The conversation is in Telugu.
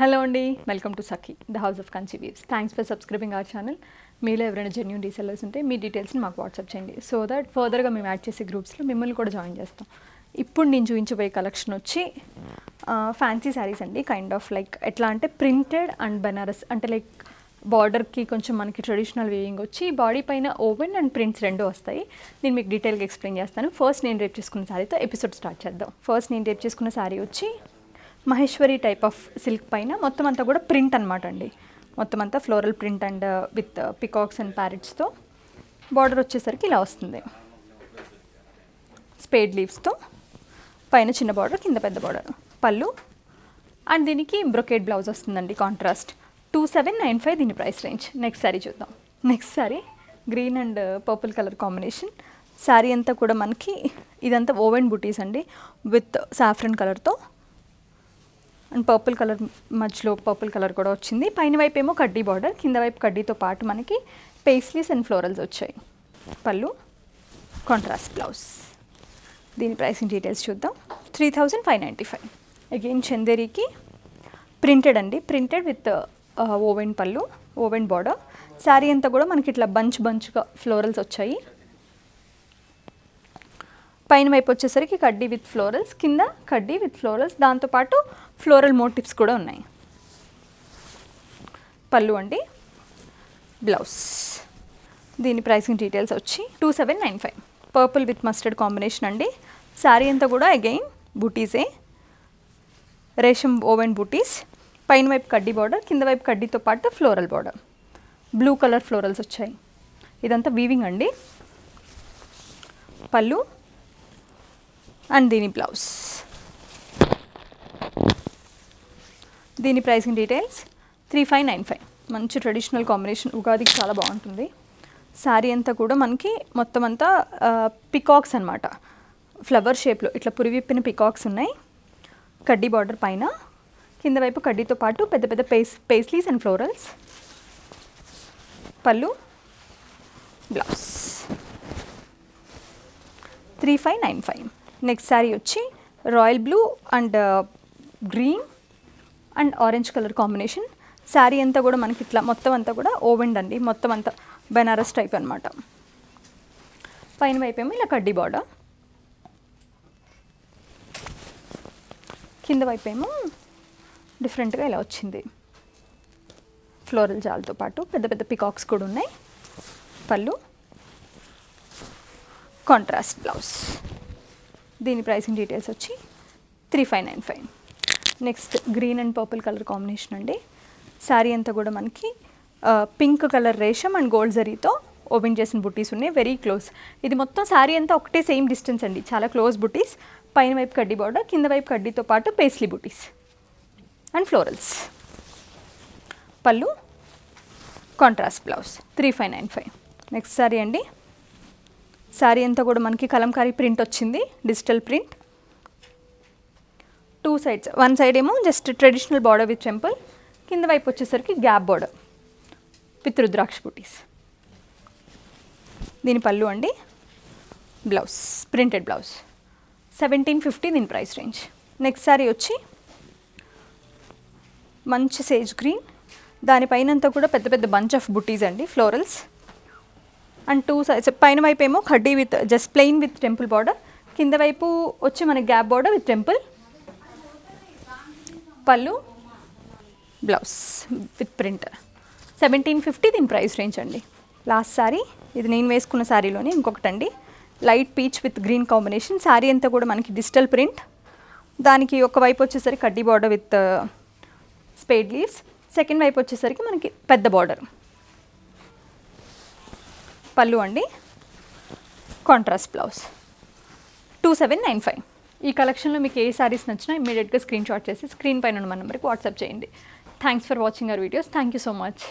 హలో అండి welcome to Sakhi the house of Kanchi weaves thanks for subscribing our channel మీలో ఎవరైనా జెన్యున్ రీసెల్లర్స్ ఉంటే మీ డీటెయిల్స్ని మాకు వాట్సాప్ చేయండి. సో దట్ ఫర్దర్గా మేము యాడ్ చేసే గ్రూప్స్లో మిమ్మల్ని కూడా జాయిన్ చేస్తాం. ఇప్పుడు నేను చూపించబోయే కలెక్షన్ వచ్చి ఫ్యాన్సీ శారీస్ అండి. కైండ్ ఆఫ్ లైక్ ఎట్లా అంటే ప్రింటెడ్ అండ్ బెనారస్ అంటే లైక్ బార్డర్కి కొంచెం మనకి ట్రెడిషనల్ వేయింగ్ వచ్చి బాడీ పైన ఓవెన్ అండ్ ప్రింట్స్ రెండు వస్తాయి. నేను మీకు డీటెయిల్గా ఎక్స్ప్లెయిన్ చేస్తాను. ఫస్ట్ నేను రేపు చేసుకున్న శారీతో ఎపిసోడ్ స్టార్ట్ చేద్దాం. ఫస్ట్ నేను రేపు చేసుకున్న శారీ వచ్చి మహేశ్వరి టైప్ ఆఫ్ సిల్క్ పైన మొత్తం అంతా కూడా ప్రింట్ అనమాట అండి. మొత్తం అంతా floral print and with peacocks and ప్యారెట్స్తో border వచ్చేసరికి ఇలా వస్తుంది. స్పేడ్ లీవ్స్తో పైన చిన్న బార్డర్ కింద పెద్ద బార్డర్ పళ్ళు. అండ్ దీనికి బ్రొకేట్ బ్లౌజ్ వస్తుందండి contrast two seven nine five దీని ప్రైస్ రేంజ్ నెక్స్ట్ శారీ చూద్దాం. Next sari green and purple colour combination sari అంతా కూడా మనకి ఇదంతా ఓవెన్ బుటీస్ అండి విత్ సాఫ్రన్ కలర్తో అండ్ పర్పుల్ కలర్ మధ్యలో పర్పుల్ కలర్ కూడా వచ్చింది. పైన వైపు ఏమో కడ్డీ బార్డర్ కింద వైపు కడ్డీతో పాటు మనకి పేస్లీస్ అండ్ ఫ్లోరల్స్ వచ్చాయి. పళ్ళు కాంట్రాస్ట్ బ్లౌజ్ దీని ప్రైసింగ్ డీటెయిల్స్ చూద్దాం. Three thousand five ninety five again చందేరికి printed అండి. ప్రింటెడ్ విత్ ఓవెన్ పళ్ళు ఓవెన్ బార్డర్ శారీ అంతా కూడా మనకి ఇట్లా బంచ్ బంచ్గా ఫ్లోరల్స్ వచ్చాయి. పైన వైపు వచ్చేసరికి కడ్డీ విత్ ఫ్లోరల్స్ కింద కడ్డీ విత్ ఫ్లోరల్స్ దాంతోపాటు ఫ్లోరల్ మోటివ్స్ కూడా ఉన్నాయి. పళ్ళు అండి బ్లౌజ్ దీని ప్రైసింగ్ డీటెయిల్స్ వచ్చి two seven nine five purple with mustard combination అండి. శారీ అంతా కూడా అగైన్ బూటీసే రేషం ఓవెన్ బూటీస్ పైన వైపు కడ్డీ బార్డర్ కింద వైపు కడ్డీతో పాటు floral border blue colour florals వచ్చాయి. ఇదంతా వీవింగ్ అండి. పళ్ళు అండ్ దీని బ్లౌజ్. దీని pricing details three five nine five. మంచి ట్రెడిషనల్ కాంబినేషన్. ఉగాదికి చాలా బాగుంటుంది. శారీ అంతా కూడా మనకి మొత్తం అంతా పికాక్స్ అనమాట ఫ్లవర్ షేప్లో ఇట్లా పురివిప్పిన పికాక్స్ ఉన్నాయి. కడ్డీ బార్డర్ పైన. కింద వైపు కడ్డీతో పాటు పెద్ద పెద్ద పేస్ పేస్లీస్ అండ్ ఫ్లోరల్స్. పళ్ళు. Blouse. Three five nine five. Next sari వచ్చి royal blue and uh, green and orange colour combination. Sari అంతా కూడా మనకి ఇట్లా మొత్తం అంతా కూడా ఓవెండ్ అండి. మొత్తం అంతా బెనారస్ టైప్ అనమాట పైన వైపు ఏమో ఇలా కడ్డీ బార్డర్. కింద వైపు ఏమో డిఫరెంట్గా ఇలా వచ్చింది. ఫ్లోరల్ జాల్తో పాటు పెద్ద పెద్ద పికాక్స్ కూడా ఉన్నాయి. పళ్ళు. కాంట్రాస్ట్ బ్లౌజ్ దీని ప్రైసింగ్ డీటెయిల్స్ వచ్చి three five nine five next green and purple colour combination అండి. శారీ అంతా కూడా మనకి పింక్ కలర్ రేషం అండ్ గోల్డ్ జరీతో ఓపెన్ చేసిన బుటీస్ ఉన్నాయి. వెరీ క్లోజ్ ఇది మొత్తం శారీ అంతా ఒకటే సేమ్ డిస్టెన్స్ అండి. చాలా క్లోజ్ బుటీస్ పైన వైపు కడ్డీ బార్డర్ కింద వైపు కడ్డీతో పాటు పేస్లీ బుటీస్ అండ్ ఫ్లోరల్స్ పళ్ళు contrast blouse three five nine five next sari అండి. శారీ అంతా కూడా మనకి కలంకారీ ప్రింట్ వచ్చింది digital print. Two sides one side ఏమో just traditional border with temple కింద వైపు వచ్చేసరికి గ్యాప్ బార్డర్ విత్ రుద్రాక్ష బుటీస్. దీని పళ్ళు అండి blouse printed blouse. Seventeen fifty దీని ప్రైస్ రేంజ్. నెక్స్ట్ శారీ వచ్చి మంచి సేజ్ గ్రీన్. దానిపైనంతా కూడా పెద్ద పెద్ద బంచ్ ఆఫ్ బుటీస్ అండి ఫ్లోరల్స్. అండ్ టూ సైడ్స్ పైన వైపు ఏమో కడ్డీ with just plain with temple border కింద వైపు వచ్చి మనకి గ్యాప్ బార్డర్ విత్ టెంపుల్ పళ్ళు. Blouse with print seventeen fifty దీని ప్రైస్ రేంజ్ అండి. లాస్ట్ శారీ ఇది నేను వేసుకున్న శారీలోనే ఇంకొకటి అండి light peach with green combination sari అంతా కూడా మనకి డిజిటల్ ప్రింట్ దానికి ఒక వైపు వచ్చేసరికి కడ్డీ border with spade leaves second వైపు వచ్చేసరికి మనకి పెద్ద బార్డర్ పళ్ళు అండి. Contrast blouse two seven nine five ఈ కలెక్షన్లో మీకు ఏ శారీస్ నచ్చినా ఇమీడియట్గా స్క్రీన్ షాట్ చేసి స్క్రీన్ పైన ఉన్న మా నెంబర్కి వాట్సాప్ చేయండి. Thanks for watching our videos thank you so much